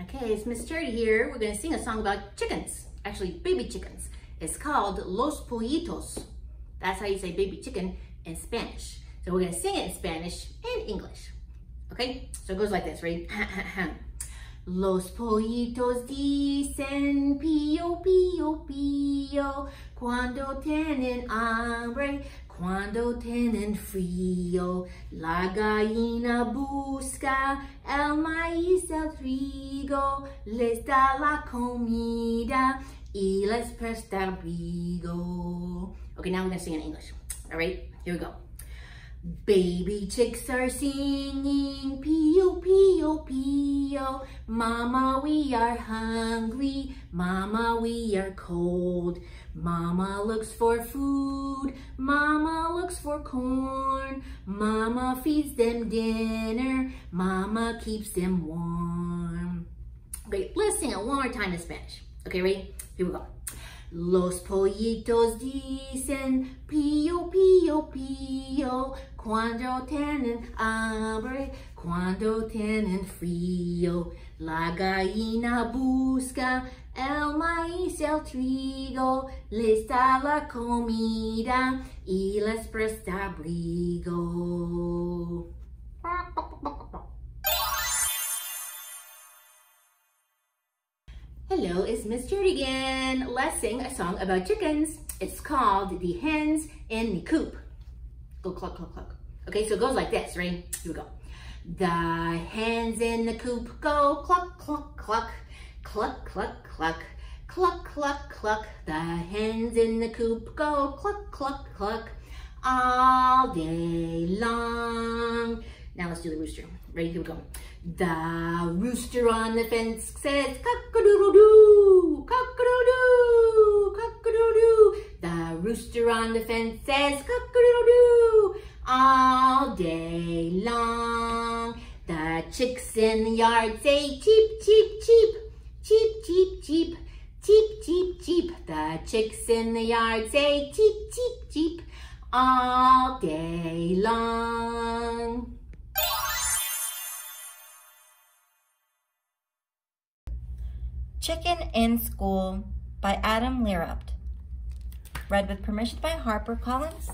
Okay, it's Miss Charity here. We're gonna sing a song about chickens, actually baby chickens. It's called Los Pollitos. That's how you say baby chicken in Spanish. So we're gonna sing it in Spanish and English. Okay, so it goes like this, right? Los pollitos dicen pío, pío, pío cuando tienen hambre, cuando tienen frío. La gallina busca el maíz, el trigo, les da la comida y les presta abrigo. Okay, now we're gonna sing in English. All right, here we go. Baby chicks are singing, pio pio, pio, pio. Mama, we are hungry. Mama, we are cold. Mama looks for food. Mama looks for corn. Mama feeds them dinner. Mama keeps them warm. Okay, let's sing it one more time in Spanish. Okay, ready? Here we go. Los pollitos dicen pío, pío, pío cuando tienen hambre, cuando tienen frío. La gallina busca el maíz, el trigo, les da la comida y les presta abrigo. Hello, it's Miss Judy again. Let's sing a song about chickens. It's called The Hens in the Coop. Go cluck, cluck, cluck. Okay, so it goes like this, right? Here we go. The hens in the coop go cluck, cluck, cluck. Cluck, cluck, cluck. Cluck, cluck, cluck. The hens in the coop go cluck, cluck, cluck. All day long. Now let's do the rooster. Ready? Here we go. The rooster on the fence says cock-a-doodle-doo, cock-a-doodle-doo, cock-a-doodle-doo. The rooster on the fence says cock-a-doodle-doo all day long. The chicks in the yard say cheep, cheep, cheep, cheep, cheep, cheep, cheep, cheep, cheep. The chicks in the yard say cheep, cheep, cheep, all day long. Chicken in School by Adam Lehrhaupt. Read with permission by Harper Collins.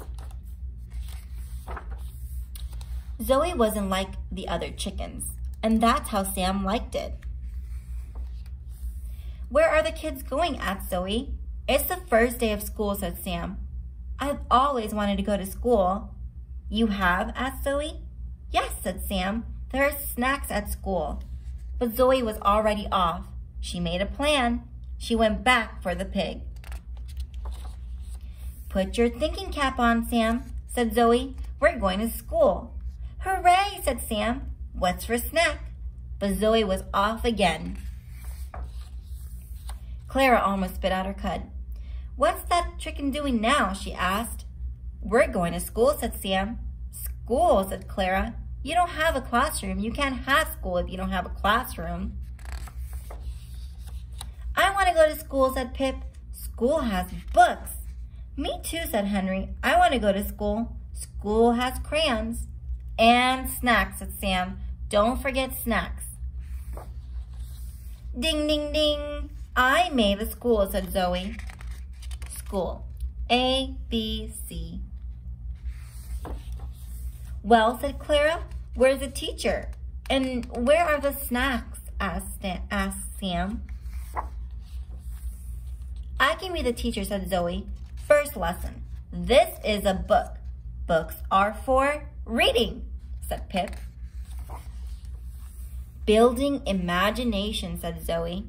Zoe wasn't like the other chickens, and that's how Sam liked it. Where are the kids going? asked Zoe. It's the first day of school, said Sam. I've always wanted to go to school. You have? asked Zoe. Yes, said Sam. There are snacks at school. But Zoe was already off. She made a plan. She went back for the pig. Put your thinking cap on, Sam, said Zoe. We're going to school. Hooray, said Sam. What's for snack? But Zoe was off again. Clara almost spit out her cud. What's that chicken doing now? she asked. We're going to school, said Sam. School, said Clara. You don't have a classroom. You can't have school if you don't have a classroom. Want to go to school, said Pip. School has books. Me too, said Henry. I want to go to school. School has crayons. And snacks, said Sam. Don't forget snacks. Ding, ding, ding. I made the school, said Zoe. School. A, B, C. Well, said Clara, where's the teacher? And where are the snacks? asked, asked Sam. I can be the teacher, said Zoe. First lesson. This is a book. Books are for reading, said Pip. Building imagination, said Zoe.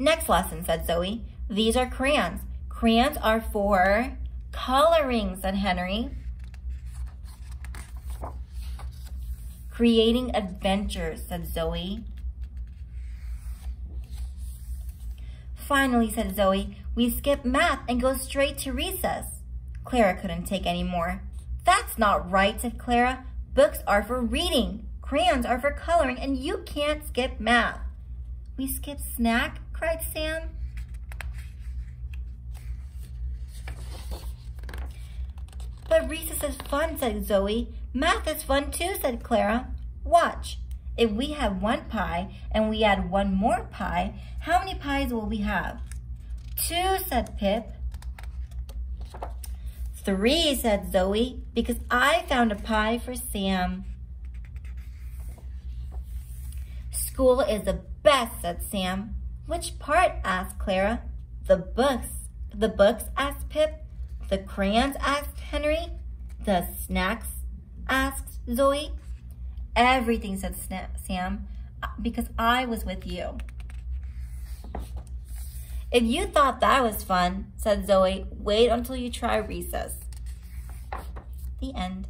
Next lesson, said Zoe. These are crayons. Crayons are for coloring, said Henry. Creating adventures, said Zoe. Finally, said Zoe, we skip math and go straight to recess. Clara couldn't take any more. That's not right, said Clara. Books are for reading, crayons are for coloring, and you can't skip math. We skip snack, cried Sam. But recess is fun, said Zoe. Math is fun too, said Clara. Watch. If we have one pie and we add one more pie, how many pies will we have? Two, said Pip. Three, said Zoe, because I found a pie for Sam. School is the best, said Sam. Which part? asked Clara. The books. The books? asked Pip. The crayons? asked Henry. The snacks? asked Zoe. Everything, said Sam, uh, because I was with you. If you thought that was fun, said Zoe, wait until you try recess. The end.